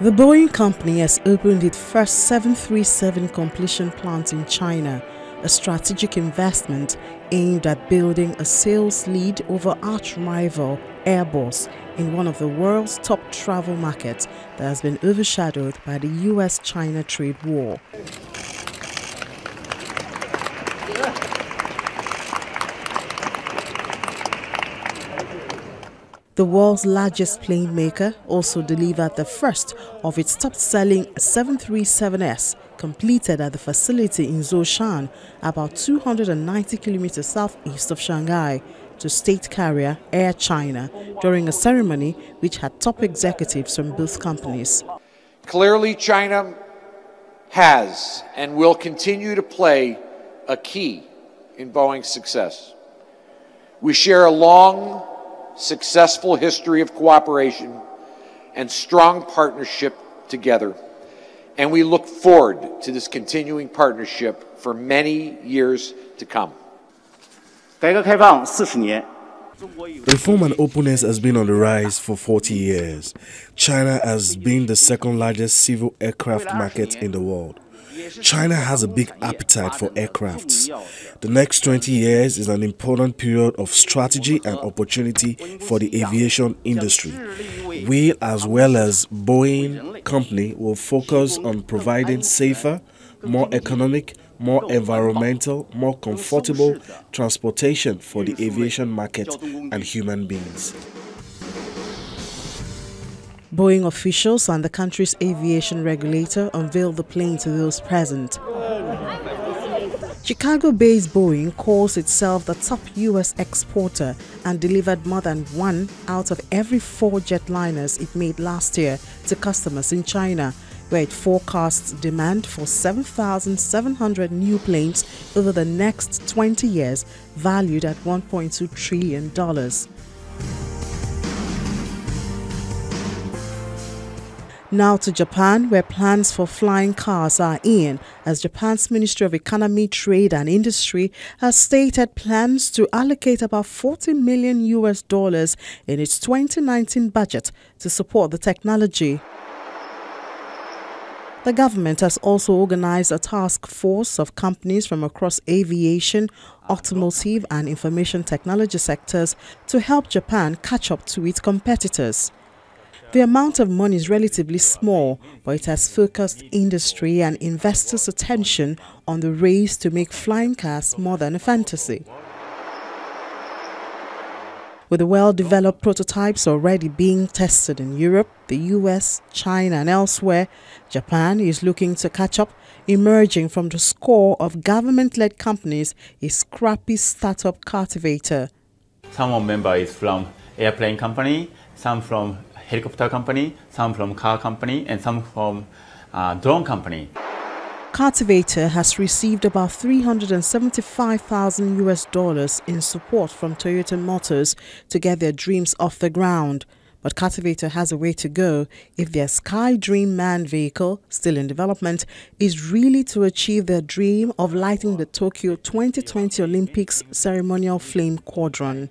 The Boeing company has opened its first 737 completion plant in China, a strategic investment aimed at building a sales lead over arch rival Airbus in one of the world's top travel markets that has been overshadowed by the US China trade war. The world's largest plane maker also delivered the first of its top-selling 737S completed at the facility in Zhoushan, about 290 kilometers southeast of Shanghai, to state carrier Air China during a ceremony which had top executives from both companies. Clearly, China has and will continue to play a key in Boeing's success. We share a long successful history of cooperation and strong partnership together. And we look forward to this continuing partnership for many years to come. Reform and openness has been on the rise for 40 years. China has been the second largest civil aircraft market in the world. China has a big appetite for aircrafts. The next 20 years is an important period of strategy and opportunity for the aviation industry. We, as well as Boeing Company, will focus on providing safer, more economic, more environmental, more comfortable transportation for the aviation market and human beings. Boeing officials and the country's aviation regulator unveiled the plane to those present. Chicago-based Boeing calls itself the top U.S. exporter and delivered more than one out of every four jetliners it made last year to customers in China, where it forecasts demand for 7,700 new planes over the next 20 years, valued at $1.2 trillion. Now to Japan, where plans for flying cars are in, as Japan's Ministry of Economy, Trade and Industry has stated plans to allocate about 40 million US dollars in its 2019 budget to support the technology. The government has also organized a task force of companies from across aviation, automotive and information technology sectors to help Japan catch up to its competitors. The amount of money is relatively small, but it has focused industry and investors' attention on the race to make flying cars more than a fantasy. With the well-developed prototypes already being tested in Europe, the US, China and elsewhere, Japan is looking to catch up, emerging from the score of government-led companies a scrappy startup Cartivator. Some of member is from airplane company, some from helicopter company, some from car company, and some from uh, drone company. Cartivator has received about 375,000 US dollars in support from Toyota Motors to get their dreams off the ground. But Cartivator has a way to go if their SkyDrive manned vehicle, still in development, is really to achieve their dream of lighting the Tokyo 2020 Olympics ceremonial flame quadrant.